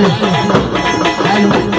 حلو حلو